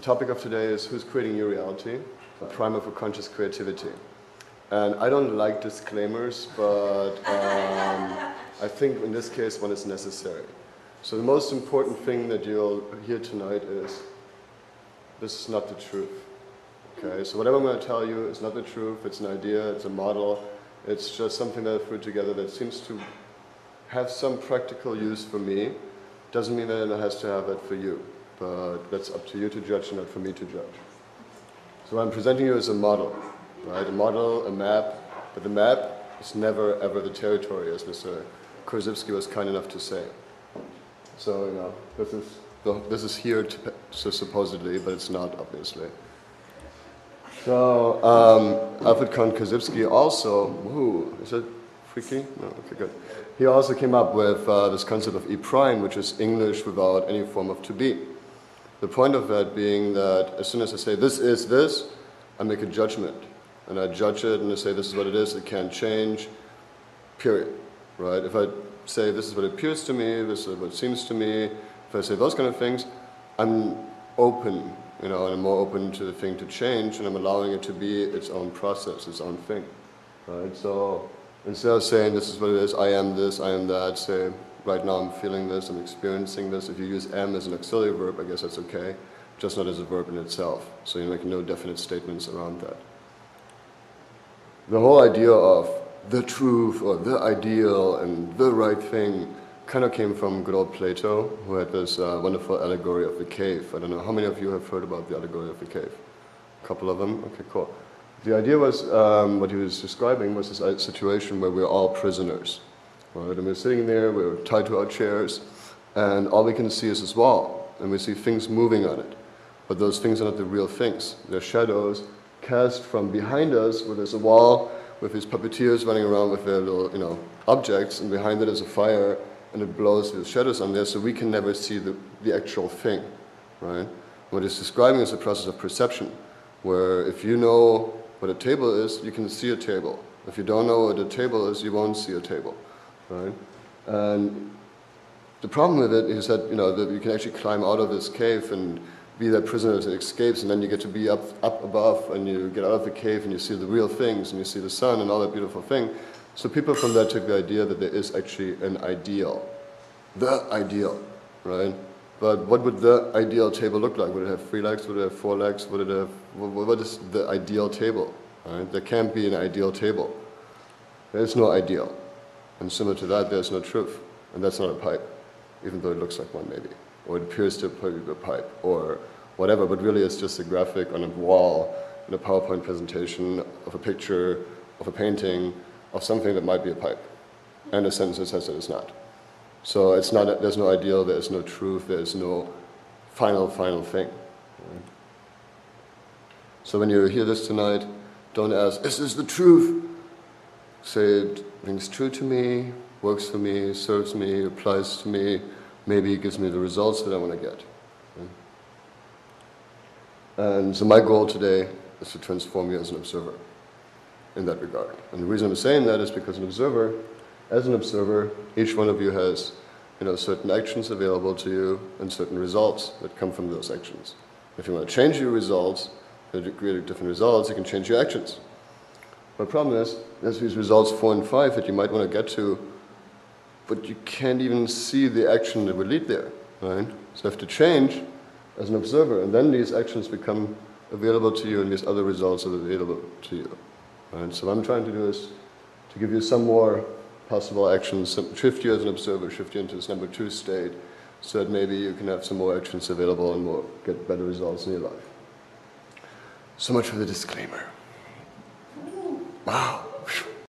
the topic of today is who's creating your reality, a primer for conscious creativity. And I don't like disclaimers, but um, I think in this case one is necessary. So the most important thing that you'll hear tonight is this is not the truth. Okay, so whatever I'm going to tell you is not the truth, it's an idea, it's a model, it's just something that I threw together that seems to have some practical use for me. Doesn't mean that it has to have that for you, but that's up to you to judge not for me to judge. So I'm presenting you as a model, right? A model, a map, but the map is never ever the territory, as Mr. Korzybski was kind enough to say. So, you know, this is, this is here to, so supposedly, but it's not, obviously. So, um, Alfred Kahn Korzybski also, whoo, is it freaky? No, okay, good. He also came up with uh, this concept of E prime, which is English without any form of to be. The point of that being that as soon as I say this is this, I make a judgment. And I judge it and I say this is what it is, it can't change, period. Right? If I say this is what appears to me, this is what seems to me, if I say those kind of things, I'm open, you know, and I'm more open to the thing to change and I'm allowing it to be its own process, its own thing. Right? So instead of saying this is what it is, I am this, I am that, say right now I'm feeling this, I'm experiencing this. If you use am as an auxiliary verb, I guess that's okay, just not as a verb in itself. So you make no definite statements around that. The whole idea of the truth or the ideal and the right thing kind of came from good old Plato, who had this uh, wonderful allegory of the cave. I don't know how many of you have heard about the allegory of the cave. A couple of them? Okay, cool. The idea was, um, what he was describing was this situation where we're all prisoners. Right? And we're sitting there, we're tied to our chairs, and all we can see is this wall, and we see things moving on it. But those things are not the real things. They're shadows cast from behind us, where there's a wall with these puppeteers running around with their little, you know, objects, and behind it is a fire, and it blows the shadows on there, so we can never see the, the actual thing, right? What he's describing is a process of perception, where if you know what a table is, you can see a table. If you don't know what a table is, you won't see a table, right? And the problem with it is that, you know, that you can actually climb out of this cave and be that prisoner that escapes, and then you get to be up, up above, and you get out of the cave, and you see the real things, and you see the sun and all that beautiful thing. So people from there took the idea that there is actually an ideal, the ideal, right? But what would the ideal table look like? Would it have three legs? Would it have four legs? Would it have, what is the ideal table? Right? There can't be an ideal table. There is no ideal. And similar to that, there's no truth. And that's not a pipe, even though it looks like one maybe. Or it appears to be a pipe, or whatever, but really it's just a graphic on a wall in a PowerPoint presentation of a picture, of a painting, of something that might be a pipe. And a sentence that says that it's not. So it's not, there's no ideal, there's no truth, there's no final, final thing. Right? So when you hear this tonight, don't ask, is this the truth? Say, it rings true to me, works for me, serves me, applies to me, maybe gives me the results that I want to get. And so my goal today is to transform you as an observer in that regard. And the reason I'm saying that is because an observer, as an observer, each one of you has you know, certain actions available to you and certain results that come from those actions. If you want to change your results, to create different results, you can change your actions. The problem is, there's these results four and five that you might want to get to, but you can't even see the action that would lead there, right? So you have to change as an observer, and then these actions become available to you and these other results are available to you. Right? So what I'm trying to do is to give you some more possible actions, shift you as an observer, shift you into this number two state, so that maybe you can have some more actions available and more get better results in your life. So much for the disclaimer. Wow.